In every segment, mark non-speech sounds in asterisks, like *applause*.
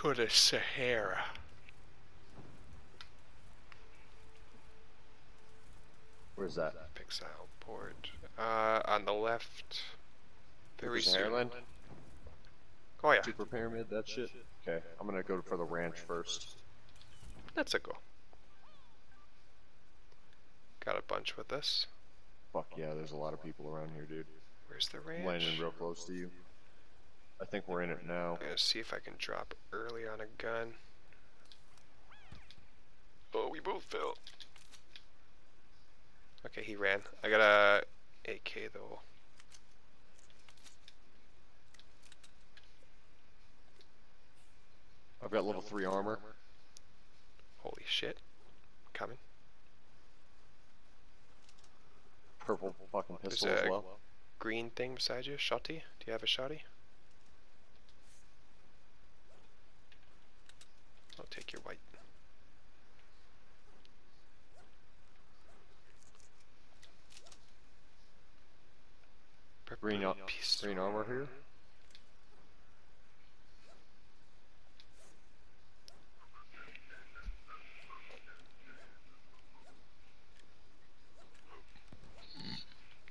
Go to Sahara. Where's that? Exile port. Uh, on the left. Very soon. Ireland? Oh yeah, Super Pyramid, that shit? Okay, I'm gonna go for the ranch first. let's a go. Got a bunch with us. Fuck yeah, there's a lot of people around here, dude. Where's the ranch? landing real close to you. I think we're in it now. I'm gonna see if I can drop early on a gun. Oh, we both fell. Okay, he ran. I got a AK though. I've got level 3 armor. Holy shit. Coming. Purple fucking There's pistol as well. Green thing beside you, shotty. Do you have a shotty? I'll take your white. Green, Piece. green armor here.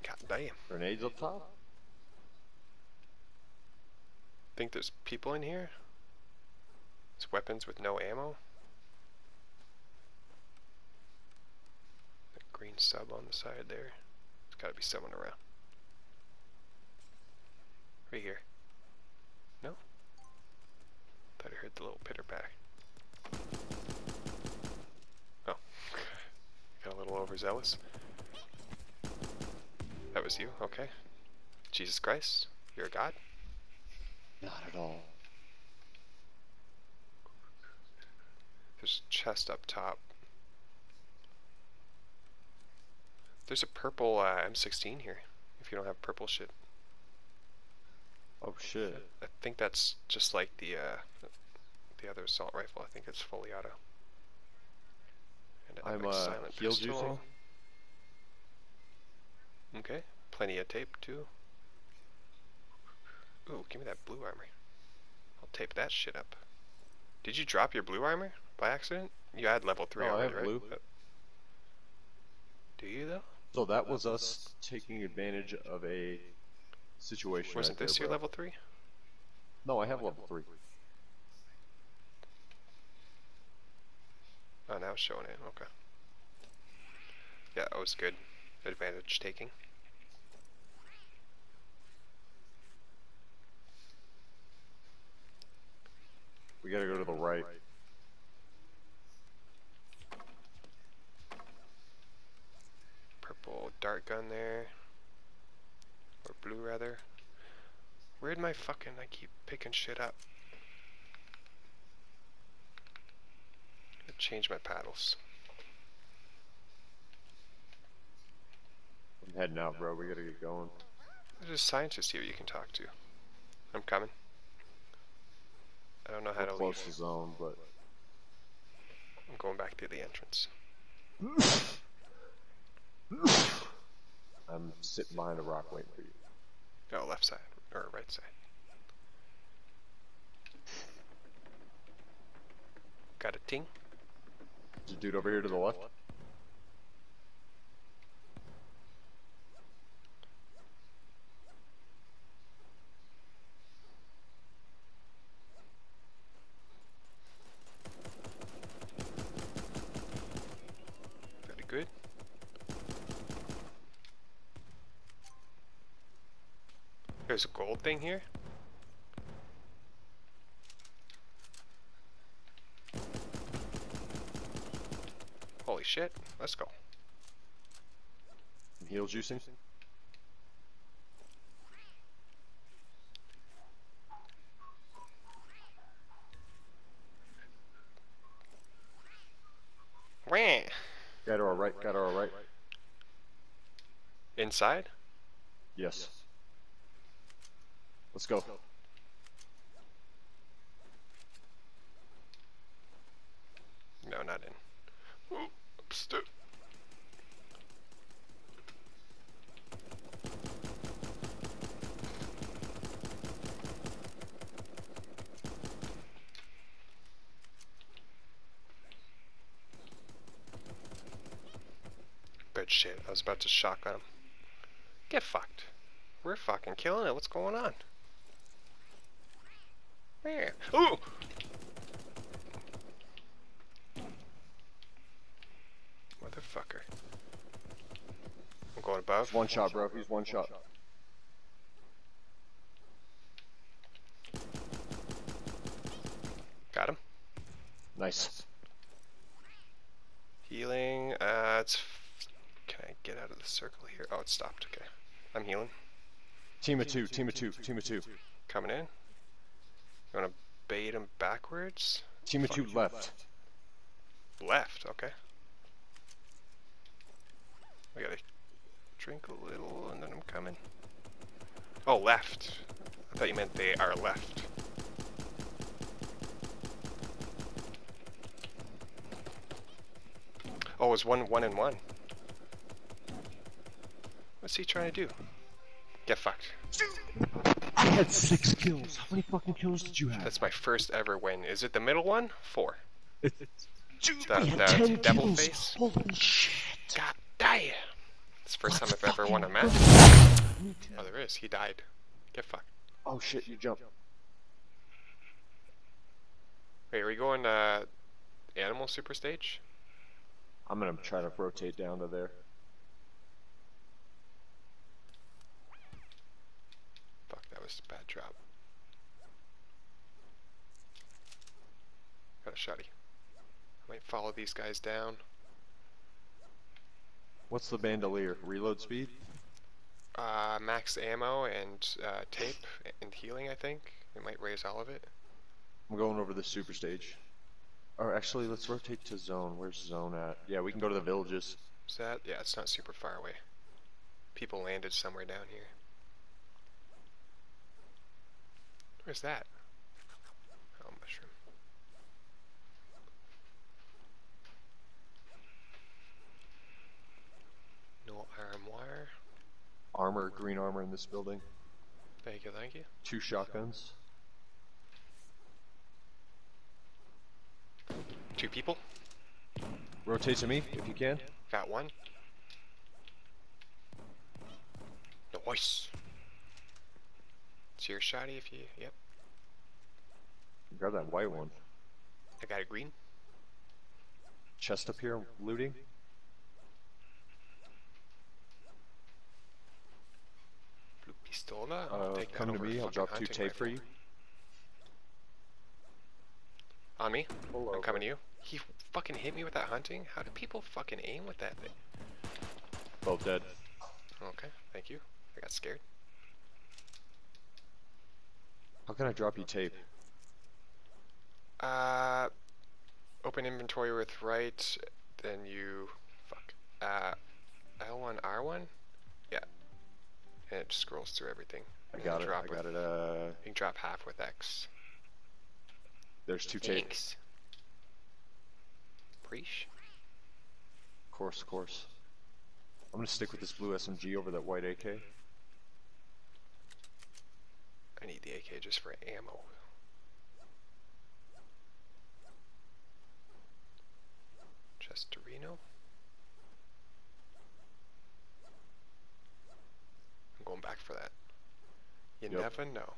God damn. Grenades up top. Think there's people in here? It's weapons with no ammo? That green sub on the side there. There's gotta be someone around. Right here. No? Thought I heard the little pitter patter. Oh. *laughs* Got a little overzealous. That was you? Okay. Jesus Christ. You're a god? Not at all. There's a chest up top. There's a purple uh, M16 here. If you don't have purple shit, Oh shit. I think that's just like the uh, the other assault rifle. I think it's fully auto. And I'm epic uh, silent heal pistol. juicing. Okay, plenty of tape too. Ooh, give me that blue armor. I'll tape that shit up. Did you drop your blue armor by accident? You had level three No, I have right? blue. Do you though? So that was us taking advantage of a situation. Wasn't right this there, your bro. level three? No, I have level 3. Oh, now it's showing it. Okay. Yeah, that was good. Advantage taking. We gotta go to the right. Dart gun there. Or blue, rather. Where'd my fucking. I keep picking shit up. Change my paddles. I'm heading out, bro. We gotta get going. There's a scientist here you can talk to. I'm coming. I don't know how We're to close leave. to zone, but I'm going back through the entrance. *laughs* *laughs* I'm sitting behind a rock waiting for you. Oh, left side. Or right side. Got a ting. There's a dude over here to the left. Very good. There's a gold thing here. Holy shit, let's go. Some heal juicing. Wah! Got to our right, got to our right. Inside? Yes. Let's go. No, not in. Oops. Good shit, I was about to shotgun him. Get fucked. We're fucking killing it. What's going on? Where? Ooh! Motherfucker. I'm going above. One shot, bro. He's one shot. Got him. Nice. Healing. Uh, it's. Can I get out of the circle here? Oh, it stopped. Okay. I'm healing. Team of two. Team of two. Team of two. Coming in. You wanna bait him backwards? Team of two Fuck. left. Left, okay. I gotta drink a little and then I'm coming. Oh, left. I thought you meant they are left. Oh, it's one, one and one. What's he trying to do? Get fucked. I had six kills. How many fucking kills did you have? That's my first ever win. Is it the middle one? Four. Dude, That, we had that ten devil kills. face? Holy shit. God damn! It's the first time Let's I've ever won a match. Oh, there is. He died. Get fucked. Oh shit, you jumped. Wait, are we going uh, animal super stage? I'm gonna try to rotate down to there. Fuck, that was a bad drop. Got a shotty. I might follow these guys down. What's the bandolier? Reload speed? Uh, max ammo and uh, tape and healing, I think. It might raise all of it. I'm going over the super stage. Or actually, let's rotate to zone. Where's zone at? Yeah, we can go to the villages. Is that? Yeah, it's not super far away. People landed somewhere down here. Where's that? Oh, mushroom. No armoire. Armor, green armor in this building. Thank you, thank you. Two shotguns. Two people. Rotate to me if you can. Got one. Nice. It's your shotty if you. Yep. Grab that white one. I got a green. Chest up here, looting. Blue pistola. I'll Uh, take come to me. I'll drop two hunting tape for you. On me. Pull I'm over. coming to you. He fucking hit me with that hunting. How do people fucking aim with that thing? Both dead. Okay, thank you. I got scared. How can I drop you tape? Uh, open inventory with right, then you fuck. Uh, L1 R1. Yeah. And it just scrolls through everything. I got it. I with- got it. Uh, You can drop half with X. there's two tape. Thanks. Preach. Course, course. I'm gonna stick with this blue SMG over that white AK. I need the AK just for ammo. Chesterino. I'm going back for that. You Yep. never know.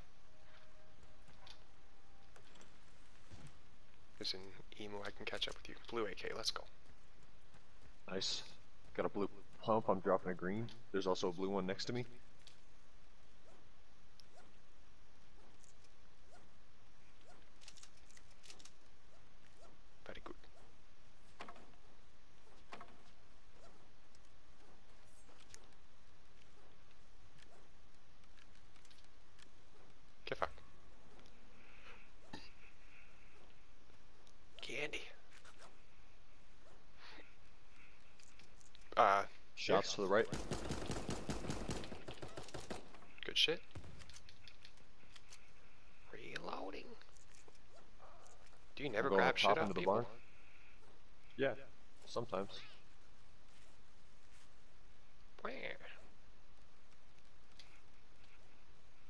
There's an emo I can catch up with you. Blue AK, let's go. Nice. Got a blue pump. I'm dropping a green. There's also a blue one next to me. Very good. Get fucked. Candy. Uh, Shots to the right. good shit. Reloading. Do you never grab shit into the people? barn. Yeah, sometimes. Where?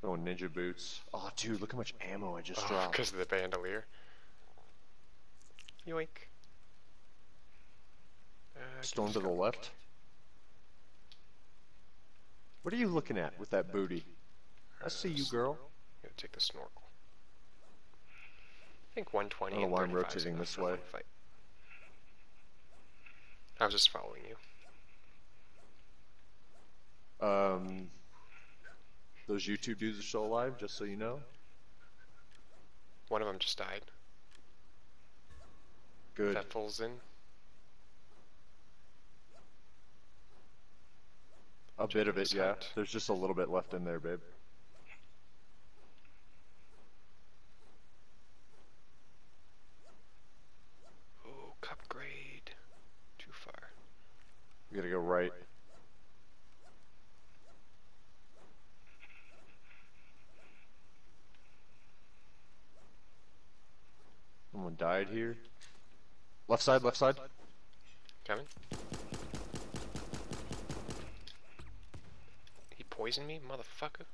Oh, ninja boots. Oh, dude, look how much ammo I just Oh, dropped. because of the bandolier. Yoink. Uh, give to the a- left. What are you looking at with that booty? I see you, girl. Gonna take the snorkel. I think 120 I don't know why I'm rotating this way. Fight. I was just following you. Um, those YouTube dudes are still alive, just so you know. One of them just died. Good. That falls in. A bit of it, yeah. There's just a little bit left in there, babe. Ooh, cup grade. Too far. We gotta go right. Someone died here. Left side, left side. Coming. He poisoned me, motherfucker.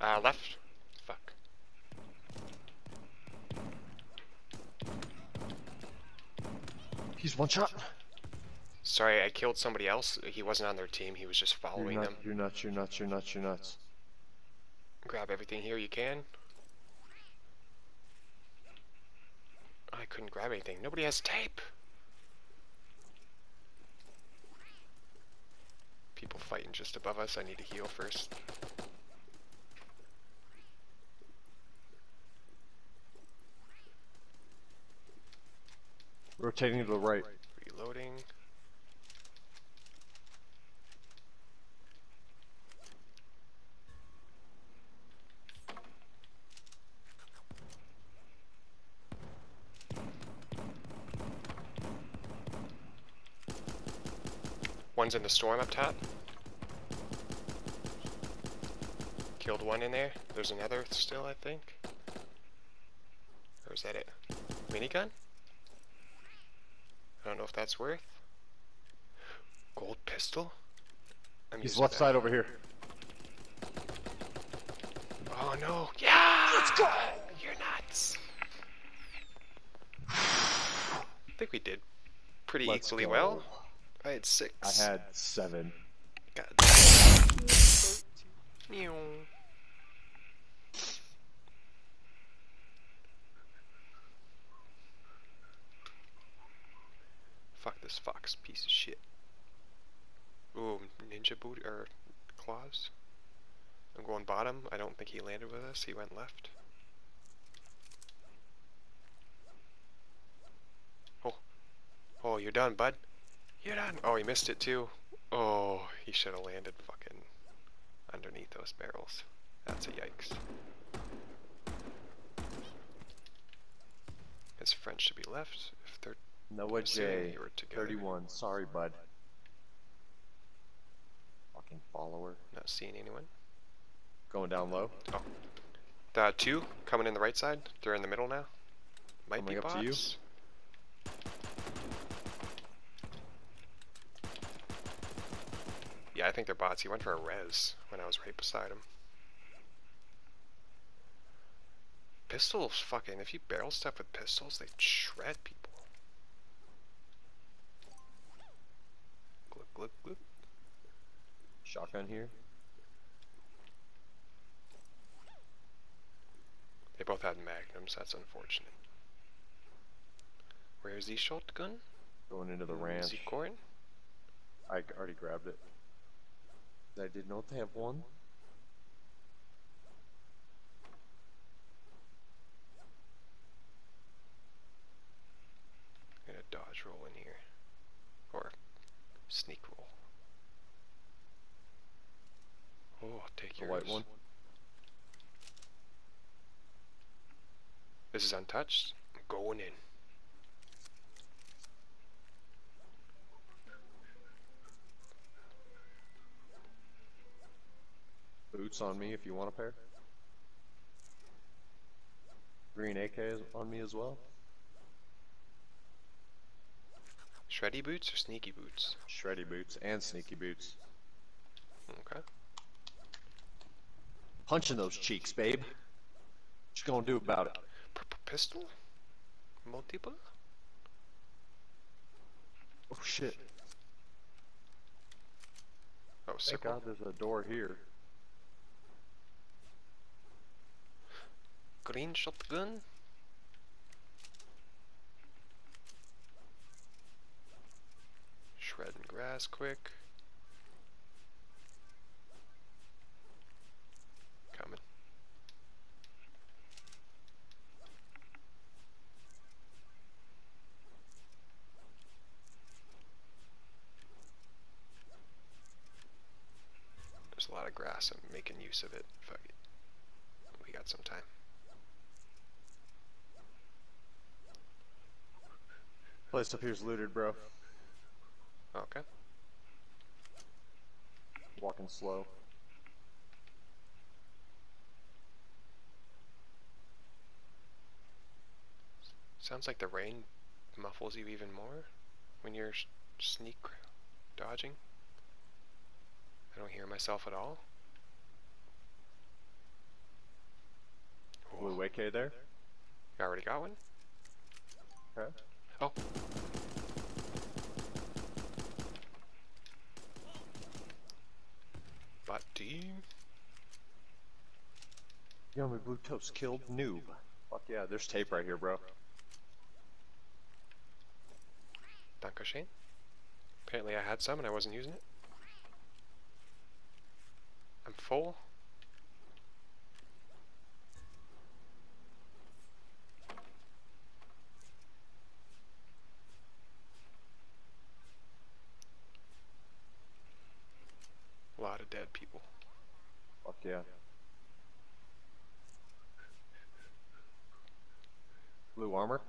Uh, left. Fuck. He's one shot. Sorry, I killed somebody else. He wasn't on their team. He was just You're, following them. you're nuts, you're nuts, you're nuts, you're nuts. Grab everything here you can. I couldn't grab anything. Nobody has tape. People fighting just above us. I need to heal first. Rotating to the right. Reloading. One's in the storm up top. Killed one in there. There's another still, I think. Or is that it? Minigun? I don't know if that's worth. Gold pistol? I'm He's using left that. side over here. Oh no! Yeah! Let's go! You're nuts. I think we did pretty Let's equally go. well. I had six. I had seven. God. Meow. Fuck this fox piece of shit. Ooh, ninja boot or claws. I'm going bottom. I don't think he landed with us. He went left. Oh. Oh, you're done, bud. You're done. Oh, he missed it too. Oh, he should have landed fucking underneath those barrels. That's a yikes. His friends should be left. If they're Noah J. you were together. 31. Sorry, bud. Fucking follower. not seeing anyone. Going down low. Oh. The two coming in the right side. They're in the middle now. Might Coming be up to you. bots. Yeah, I think they're bots. He went for a res when I was right beside him. Pistols, fucking. If you barrel stuff with pistols, they shred people. Shotgun here. They both had magnums. That's unfortunate. Where's the shotgun? Going into the Is ranch. he corn? I already grabbed it. I did not have one. Gonna dodge roll in here. Or sneak roll. Oh, take The your white one. This is untouched. I'm going in. Boots on me if you want a pair. Green AK is on me as well. Shreddy boots or sneaky boots? Shreddy boots and sneaky boots. Okay. Punching those cheeks, babe. What you gonna do about it? Purple pistol? Multiple? Oh shit. Oh, Thank. God there's a door here. Green shotgun. Shredding grass quick. Coming. There's a lot of grass. I'm making use of it. Fuck it. We got some time. Place up here's looted, bro. Okay. Walking slow. Sounds like the rain muffles you even more when you're sneak dodging. I don't hear myself at all. Blue Whoa, AK there. you already got one? Okay. Oh. Bot team. Yummy blue toast killed noob. Fuck yeah, there's tape right here, bro. Dankeschön. Apparently I had some and I wasn't using it. I'm full. A lot of dead people. Fuck yeah. Blue armor.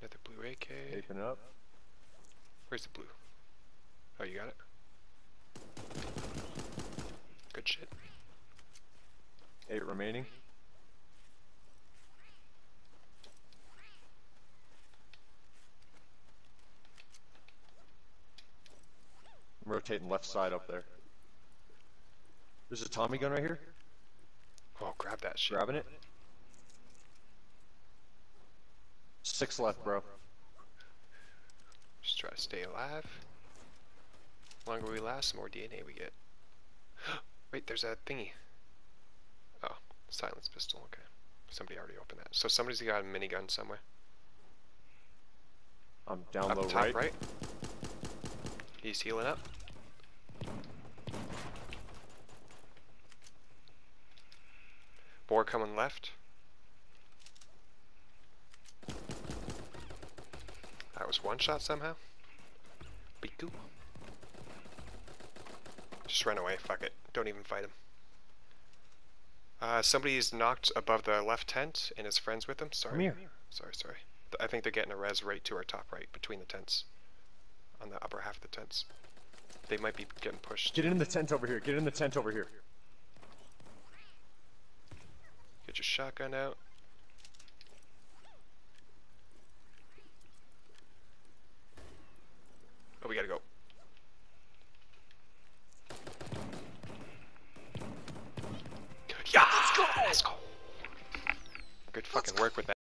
Another blue AK. Taping up. Where's the blue? Oh, you got it? Good shit. Eight remaining. I'm rotating left side up there. There's a Tommy gun right here. Oh, grab that shit. Grabbing it. Six left, bro. Just try to stay alive. The longer we last, the more DNA we get. *gasps* Wait, there's a thingy. Oh, silence pistol. Okay, somebody already opened that. So somebody's got a minigun somewhere. I'm down up low top right. right. He's healing up. More coming left. That was one shot somehow. Biku. Just run away, fuck it. Don't even fight him. Uh, somebody's knocked above the left tent and his friends with him. Sorry. Come here. Sorry, sorry. I think they're getting a res right to our top right, between the tents. On the upper half of the tents. They might be getting pushed. Get in the tent over here. Get in the tent over here. Get your shotgun out. Oh, we gotta go. Yeah, let's go. Let's go. Good fucking work with that.